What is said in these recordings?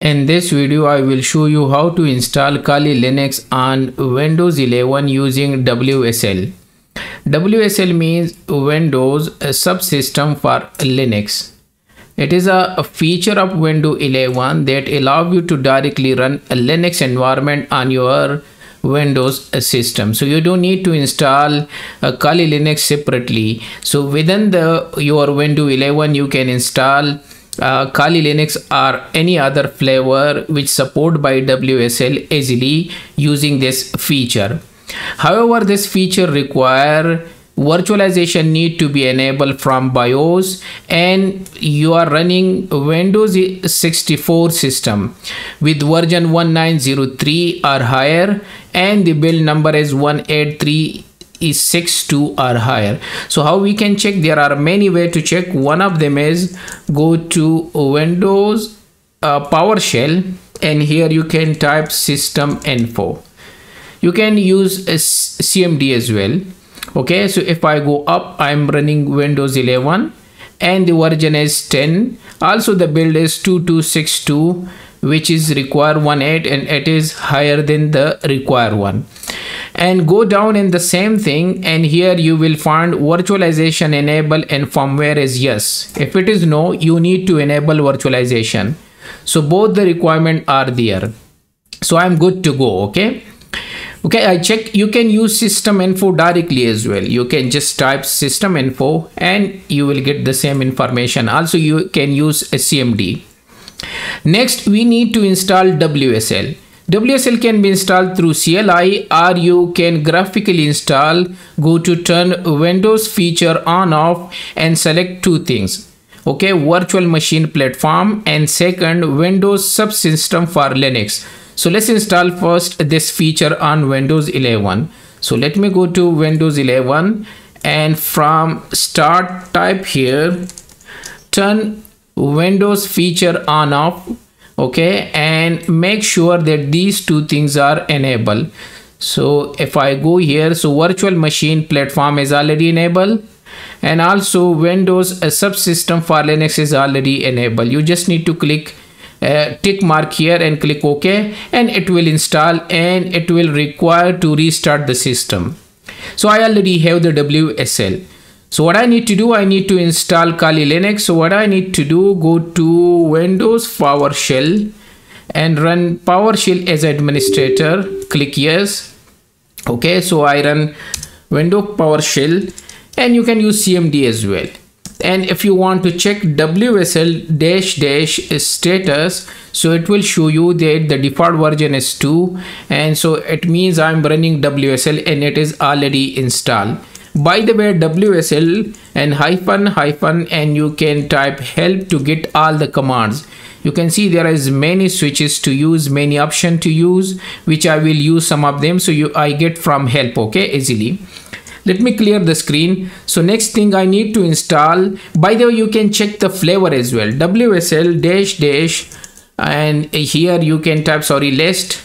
In this video, I will show you how to install Kali Linux on Windows 11 using WSL. WSL means Windows Subsystem for Linux. It is a feature of Windows 11 that allows you to directly run a Linux environment on your Windows system. So you don't need to install Kali Linux separately. So within the your Windows 11, you can install uh, Kali Linux or any other flavor which support by WSL easily using this feature. However, this feature require virtualization need to be enabled from BIOS and you are running Windows 64 system with version 1903 or higher and the build number is 183 is 62 or higher. So how we can check? There are many way to check. One of them is go to windows uh, powershell and here you can type system info. You can use a cmd as well. Okay so if i go up i'm running windows 11 and the version is 10 also the build is 2262 which is require 18 and it is higher than the require one and go down in the same thing and here you will find virtualization enable and firmware is yes. If it is no you need to enable virtualization. So both the requirement are there. So i'm good to go okay? Okay i check. You can use system info directly as well. You can just type system info and you will get the same information. Also you can use a cmd next we need to install wsl WSL can be installed through CLI or you can graphically install. Go to turn Windows feature on off and select two things. Okay, virtual machine platform and second Windows subsystem for Linux. So let's install first this feature on Windows 11. So let me go to Windows 11 and from start type here turn Windows feature on off okay and make sure that these two things are enabled so if i go here so virtual machine platform is already enabled. And also windows a subsystem for linux is already enabled. You just need to click uh, tick mark here and click ok and it will install and it will require to restart the system. So i already have the wsl so what I need to do, I need to install Kali Linux. So what I need to do, go to Windows PowerShell and run PowerShell as administrator. Click yes. Okay, so I run Windows PowerShell and you can use CMD as well. And if you want to check WSL dash dash status, so it will show you that the default version is 2 and so it means I'm running WSL and it is already installed by the way wsl and hyphen hyphen and you can type help to get all the commands. You can see there is many switches to use many option to use which i will use some of them so you i get from help okay easily. Let me clear the screen. So next thing i need to install by the way you can check the flavor as well. Wsl dash dash and here you can type sorry list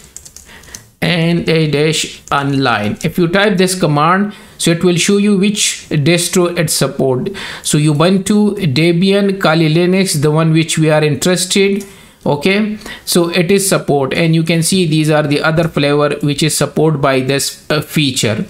and a dash online. If you type this command so it will show you which distro it support. So ubuntu debian kali linux the one which we are interested okay? So it is support. And you can see these are the other flavor which is support by this uh, feature.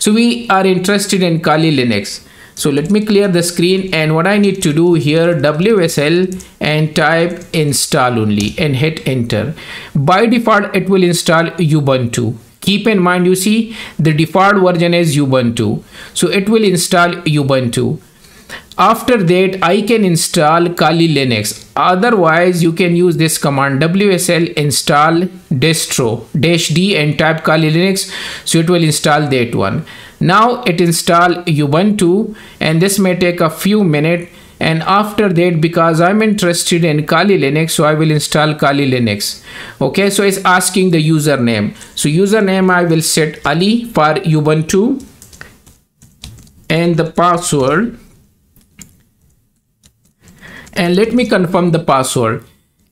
So we are interested in kali linux. So let me clear the screen. And what I need to do here WSL and type install only and hit enter. By default it will install Ubuntu keep in mind you see the default version is ubuntu. So it will install ubuntu. After that i can install kali linux. Otherwise you can use this command wsl install distro dash d and type kali linux. So it will install that one. Now it install ubuntu and this may take a few minutes and after that because I'm interested in Kali Linux so I will install Kali Linux okay so it's asking the username so username I will set Ali for Ubuntu and the password and let me confirm the password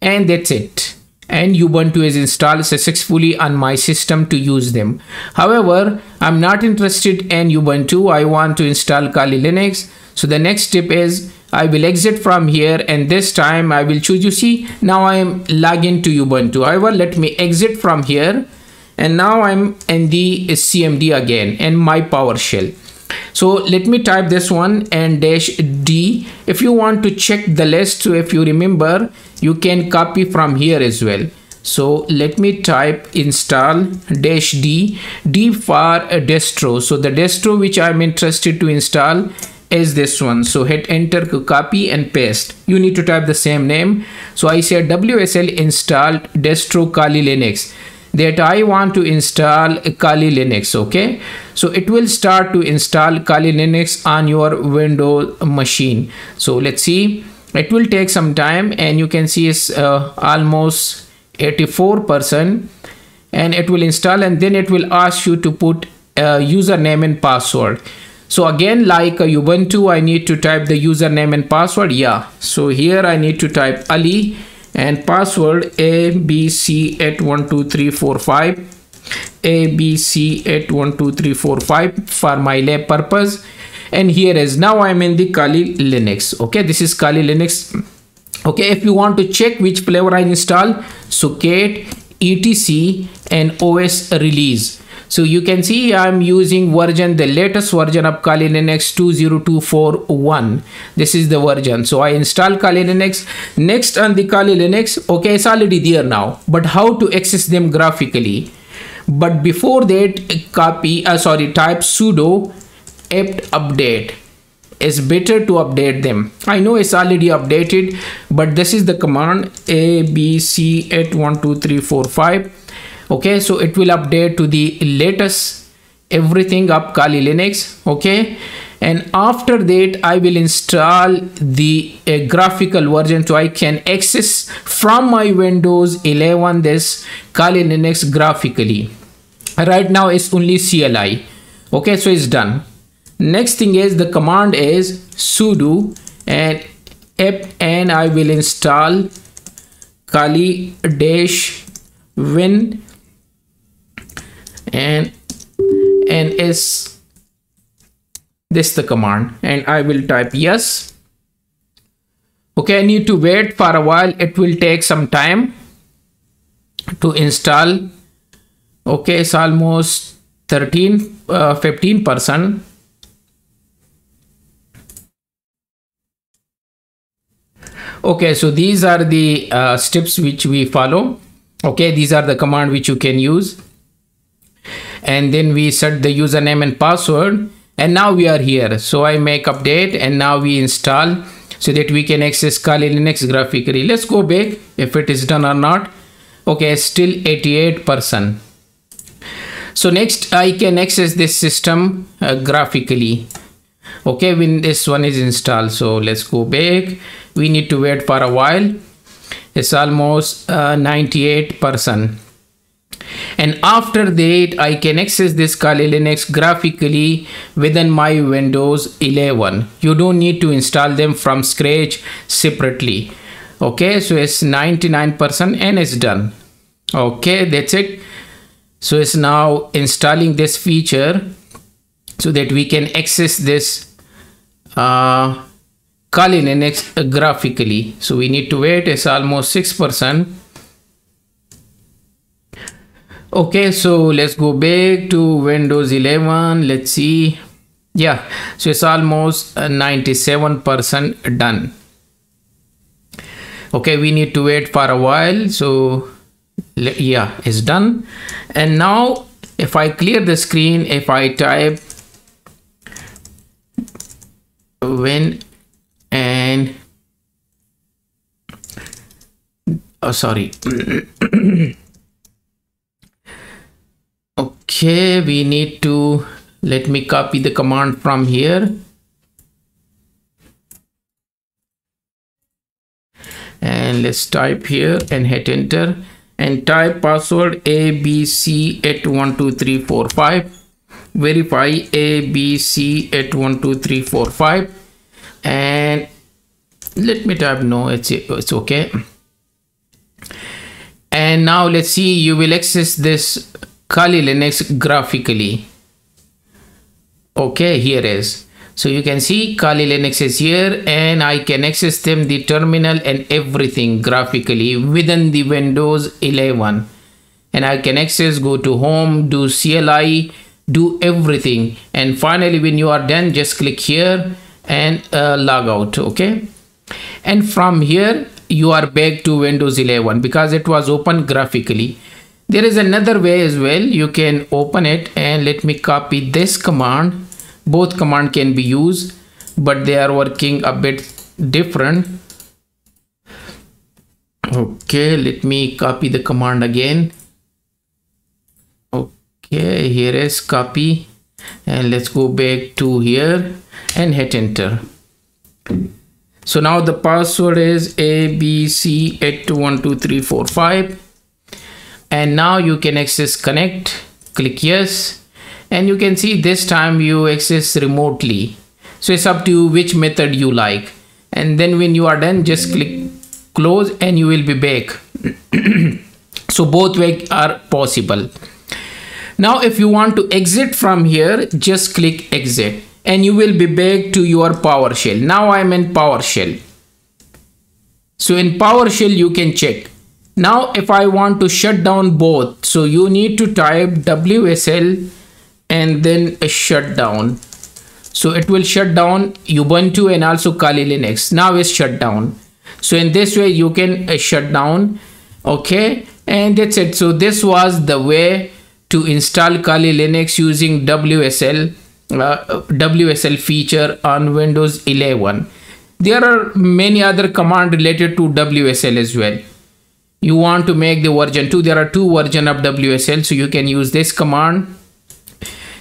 and that's it and Ubuntu is installed successfully on my system to use them. However, I'm not interested in Ubuntu. I want to install Kali Linux. So the next step is I will exit from here and this time I will choose you see now I am logging to Ubuntu. However let me exit from here and now I'm in the CMD again and my PowerShell. So let me type this one and dash D. If you want to check the list so if you remember you can copy from here as well. So let me type install dash d. D for a distro. So the distro which i'm interested to install is this one. So hit enter to copy and paste. You need to type the same name. So i said wsl install distro kali linux. That i want to install kali linux okay? So it will start to install kali linux on your windows machine. So let's see. It will take some time and you can see it's uh, almost 84% and it will install and then it will ask you to put a username and password so again like ubuntu i need to type the username and password. Yeah. So here i need to type ali and password abc at 12345 abc at 12345 for my lab purpose. And here is now i'm in the kali linux. Okay this is kali linux. Okay if you want to check which flavor i install so cat etc and os release so you can see i'm using version the latest version of kali linux 20241 this is the version. So i install kali linux. Next on the kali linux okay it's already there now but how to access them graphically? But before that copy uh, sorry type sudo apt update. It's better to update them. I know it's already updated but this is the command abc at 12345 okay so it will update to the latest everything up kali linux. Okay and after that i will install the graphical version so i can access from my windows 11 this kali linux graphically. Right now it's only cli okay so it's done. Next thing is the command is sudo and apt and i will install kali dash win and and is this the command? And i will type yes. Okay i need to wait for a while. It will take some time to install. Okay it's almost 13 uh, 15 percent. Okay so these are the uh, steps which we follow. Okay these are the command which you can use and then we set the username and password. And now we are here. So i make update and now we install so that we can access kali linux graphically let's go back if it is done or not. Okay still 88 percent. So next i can access this system uh, graphically. Okay when this one is installed. So let's go back. We need to wait for a while. It's almost uh, 98 percent and after that I can access this Kali Linux graphically within my Windows 11 you don't need to install them from scratch separately okay so it's 99 percent and it's done okay that's it so it's now installing this feature so that we can access this uh, Kali Linux graphically. So we need to wait, it's almost 6%. Okay, so let's go back to Windows 11. Let's see. Yeah, so it's almost uh, 97% done. Okay, we need to wait for a while. So yeah, it's done. And now if I clear the screen, if I type when and oh sorry okay we need to let me copy the command from here. And let's type here and hit enter. And type password abc at 12345 verify abc at 12345 and let me type no it's it's okay. And now let's see you will access this Kali Linux graphically. Okay here is. So you can see Kali Linux is here and I can access them the terminal and everything graphically within the Windows 11 and I can access go to home do CLI do everything. And finally when you are done just click here and uh, log out okay? And from here you are back to Windows 11 because it was open graphically there is another way as well. You can open it and let me copy this command. Both command can be used but they are working a bit different. Okay let me copy the command again. Okay here is copy. And let's go back to here and hit enter. So now the password is abc821235 and now you can access connect click yes. And you can see this time you access remotely. So it's up to you which method you like. And then when you are done just click close and you will be back. So both way are possible. Now if you want to exit from here just click exit. And you will be back to your PowerShell. Now I'm in PowerShell. So in PowerShell you can check now if I want to shut down both so you need to type WSL and then a shutdown so it will shut down ubuntu and also kali linux. Now it's shut down. So in this way you can uh, shut down. Okay? And that's it. So this was the way to install kali linux using wsl uh, wsl feature on windows 11 there are many other command related to wsl as well you want to make the version 2 there are two version of wsl so you can use this command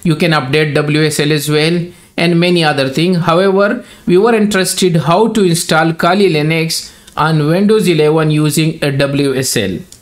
you can update WSL as well and many other things. However, we were interested how to install Kali Linux on Windows 11 using a WSL.